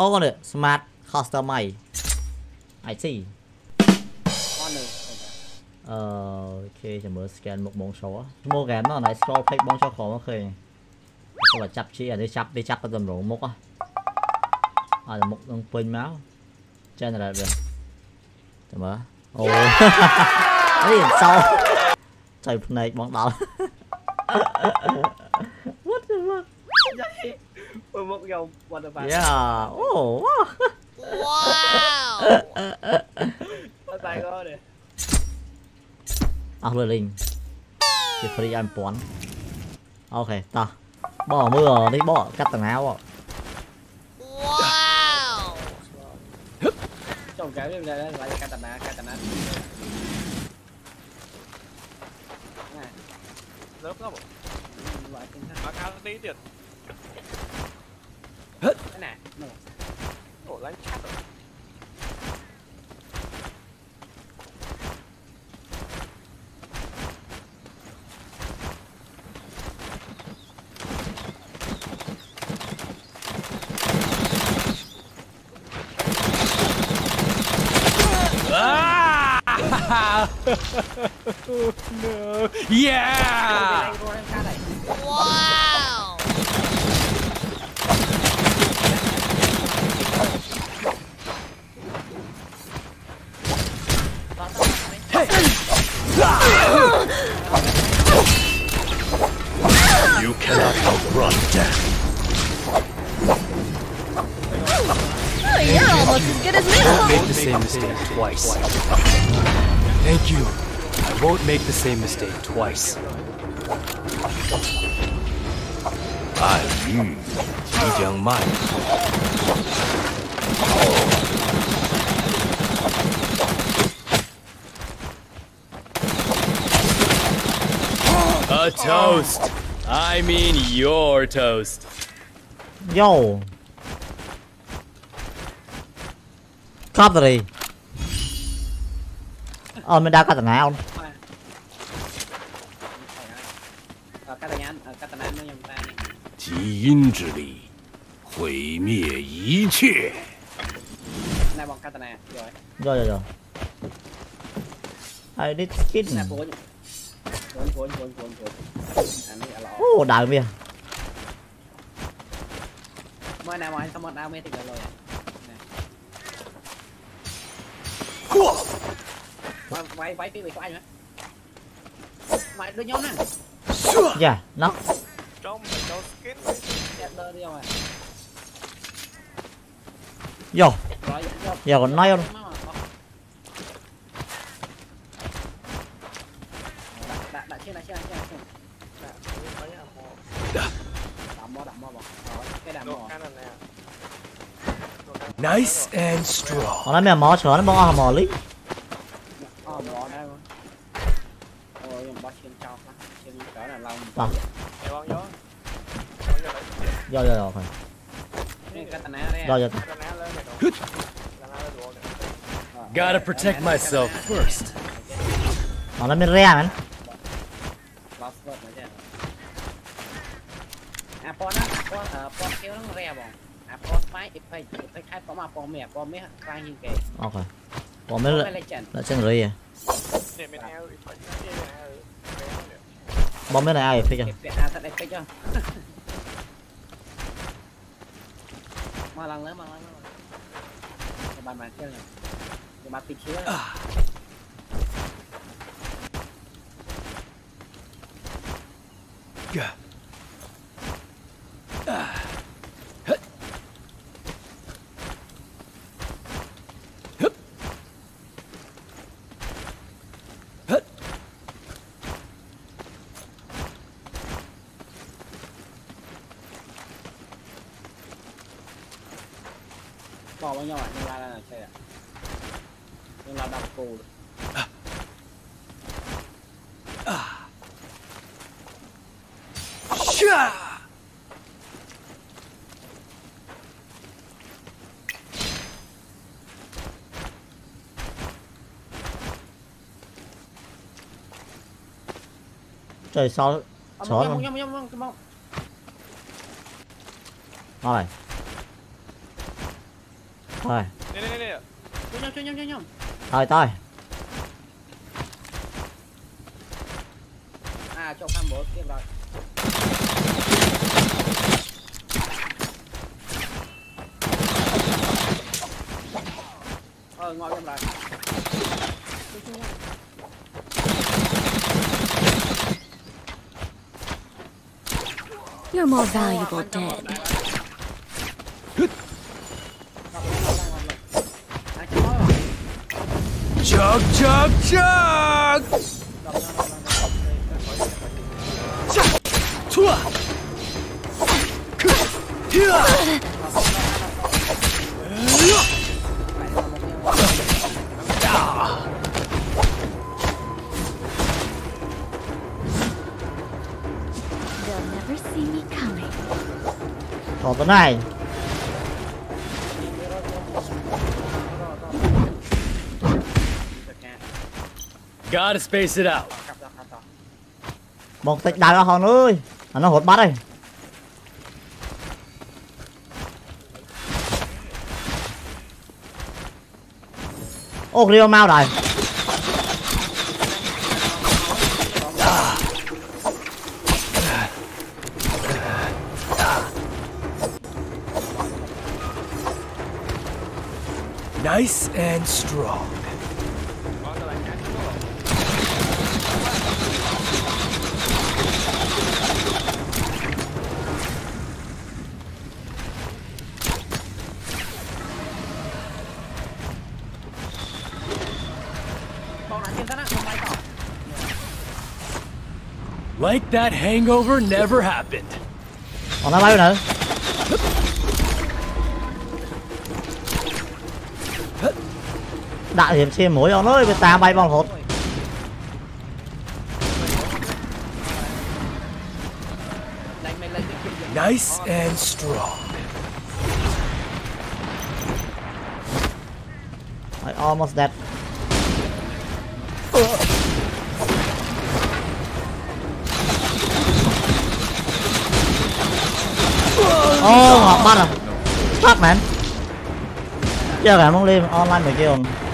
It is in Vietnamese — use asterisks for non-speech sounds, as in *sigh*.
Oh, the smart customer. I see. Ờ, ok, chả mới scan một bóng số. Mua game nó này scroll pick bóng số khó mà khơi. Không phải chắp chi à, đi chắp đi chắp cái tầm rổ mốc á. À, là mốc đang pin máu. Trên là được. Chả mở. Ồ. Ấy *laughs* sao? Trời này bóng đó. *laughs* you're one of us. Yeah. Oh. wow. Bye bye go đi. Ác linh. phải đi ăn pón. Ok, ta. Bỏ mưa đi, bỏ cắt tầng áo bỏ. Wow. Chồng cái này là lại cắt tầng áo, cắt tầng áo. Lớp lắm. Lại cái thằng. Cá tí tiền nè Ủa lánh chắc rồi *laughs* oh no! Yeah! Wow! Same mistake twice. Thank you. I won't make the same mistake twice. Ah, I Yu, Jijiang Man. A toast. I mean your toast. Yo Drop rồi đi Ôi mình đau katana không? Chí yên trí lý Hủy miệt ý chìa Này bọn rồi Rồi rồi rồi I need skin nè Ô đau mìa Mới nào mà anh không đau mìa thì rồi. Quay quay mày bị của anh hả? Mày đưa nhóm nè. Dạ, nó. Trong đầu skin. Shatter đi rồi. Vô. Giờ còn nói không? Đấm bò, đấm bò bò. Cái đấm bò. Nice and strong. Nó mẹ mò chó nó mò hàm mò lý. Vâng. Rồi rồi rồi. Rồi rồi. Gotta protect myself first. Nó là mình ra mình. À, pon á, pon, pon kêu nó ra bọn. ប៉ុនប៉ុនគេនឹងរែបងអាប៉ុនស្បាយអ៊ីផេកអ៊ីផេកខែប៉ុនមកប៉ុនមេប៉ុនមេខ្លាំងជាងគេ អូខេបងមាន legend ដាក់ចឹងរី để mình theo phải cái này បងមានអាយពេក គេពាក់អាសិតអ៊ីផេកចុះមកឡើងលើមកឡើងលើគេបានមកជិលគេបានពីឈឿ Gah. Còn bao nhiêu ạ? Nhân lai là xe ạ Nhân lai đọc cù Trời sao Chó rồi thôi. Nè nè nè chơi nhau chơi nhau chơi nhau thôi thôi à cho khám bố ngồi em rồi You're more valuable dead. Chug, chug, chug! They'll never see me coming. Hold the nine. Gotta space it out. Một tịch đài ra hòn ơi. À, nó hột bắt đây. Ô, oh, Rio mau đài. Nice and strong. Like that hangover never happened. On I'm out now. ដាក់រៀមឈាមមួយអូនអើយវាតាមបាយបងរហូត Nice and strong. ហើយ almost dead. Uh. Oh, hot bottom. Fuck, man. Yo, I'm only online with you.